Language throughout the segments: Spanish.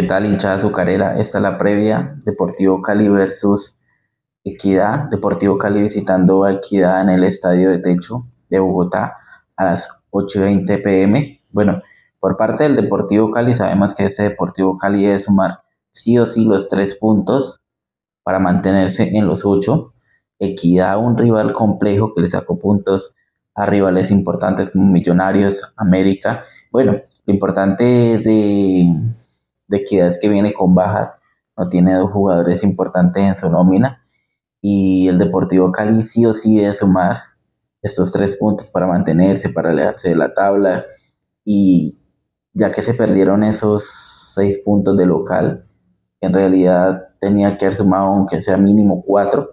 ¿Qué tal hinchada azucarera? Esta es la previa Deportivo Cali versus Equidad. Deportivo Cali visitando a Equidad en el Estadio de Techo de Bogotá a las 8.20 pm. Bueno, por parte del Deportivo Cali sabemos que este Deportivo Cali debe sumar sí o sí los tres puntos para mantenerse en los ocho. Equidad, un rival complejo que le sacó puntos a rivales importantes como Millonarios, América. Bueno, lo importante de, de Equidad es que viene con bajas, no tiene dos jugadores importantes en su nómina y el Deportivo Cali sí o sí debe sumar estos tres puntos para mantenerse, para alejarse de la tabla y ya que se perdieron esos seis puntos de local, en realidad tenía que haber sumado aunque sea mínimo cuatro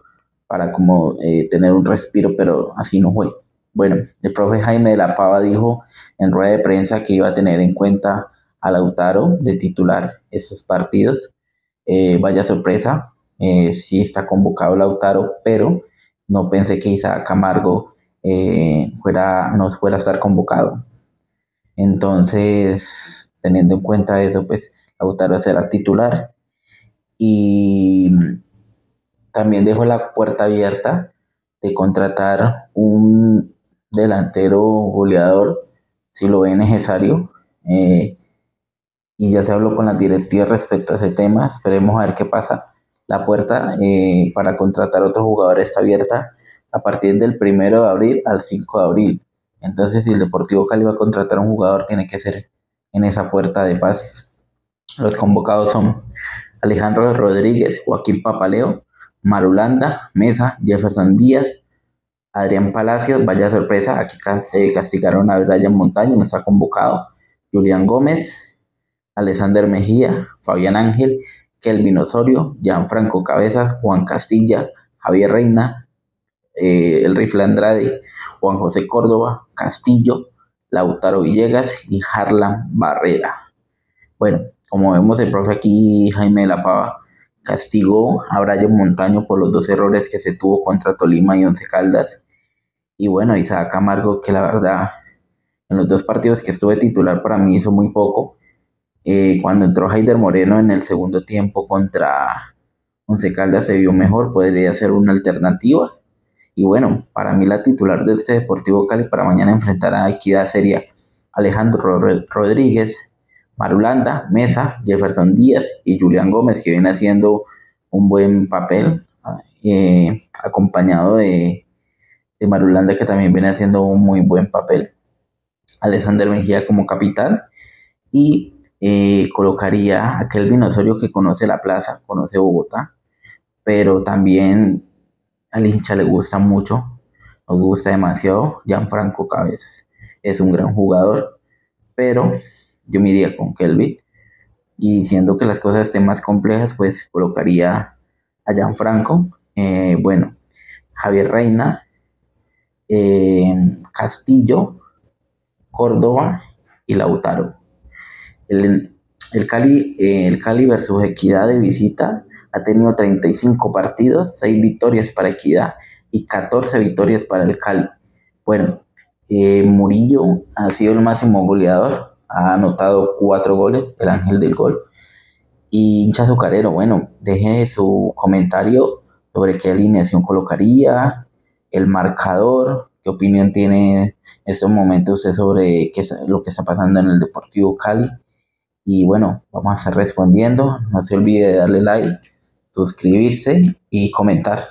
para como eh, tener un respiro, pero así no fue. Bueno, el profe Jaime de la Pava dijo en rueda de prensa que iba a tener en cuenta a Lautaro de titular esos partidos. Eh, vaya sorpresa, eh, sí está convocado Lautaro, pero no pensé que Isaac Camargo eh, fuera, no fuera a estar convocado. Entonces, teniendo en cuenta eso, pues Lautaro será titular. Y también dejo la puerta abierta de contratar un delantero goleador si lo ve necesario. Eh, y ya se habló con la directiva respecto a ese tema. Esperemos a ver qué pasa. La puerta eh, para contratar otro jugador está abierta a partir del 1 de abril al 5 de abril. Entonces, si el Deportivo Cali va a contratar un jugador, tiene que ser en esa puerta de pases. Los convocados son Alejandro Rodríguez, Joaquín Papaleo, Marulanda, Mesa, Jefferson Díaz, Adrián Palacios, vaya sorpresa, aquí eh, castigaron a Brian Montaño, no está convocado, Julián Gómez, Alexander Mejía, Fabián Ángel, Kelvin Osorio, Gianfranco Cabezas, Juan Castilla, Javier Reina, eh, el Rifle Andrade, Juan José Córdoba, Castillo, Lautaro Villegas y Harlan Barrera. Bueno, como vemos el profe aquí, Jaime de la Pava, castigó a Brian Montaño por los dos errores que se tuvo contra Tolima y Once Caldas. Y bueno, Isaac Camargo, que la verdad, en los dos partidos que estuve titular para mí hizo muy poco. Eh, cuando entró Haider Moreno en el segundo tiempo contra Once Caldas se vio mejor, podría ser una alternativa. Y bueno, para mí la titular de este Deportivo Cali para mañana enfrentar a Equidad sería Alejandro Rodríguez, Marulanda, Mesa, Jefferson Díaz y Julián Gómez, que viene haciendo un buen papel, eh, acompañado de, Marulanda, que también viene haciendo un muy buen papel. Alexander Mejía como capitán y eh, colocaría a Kelvin Osorio que conoce la plaza, conoce Bogotá, pero también al hincha le gusta mucho, nos gusta demasiado Gianfranco Cabezas. Es un gran jugador, pero yo me iría con Kelvin. Y siendo que las cosas estén más complejas, pues colocaría a Gianfranco. Eh, bueno, Javier Reina, eh, Castillo, Córdoba y Lautaro. El, Cali, eh, el Cali versus Equidad de visita ha tenido 35 partidos, 6 victorias para Equidad y 14 victorias para el Cali. Bueno, Murillo ha sido el máximo goleador ha anotado cuatro goles, el ángel del gol. Y hincha azucarero, bueno, deje su comentario sobre qué alineación colocaría, el marcador, qué opinión tiene en estos momentos usted sobre qué, lo que está pasando en el Deportivo Cali. Y bueno, vamos a estar respondiendo. No se olvide de darle like, suscribirse y comentar.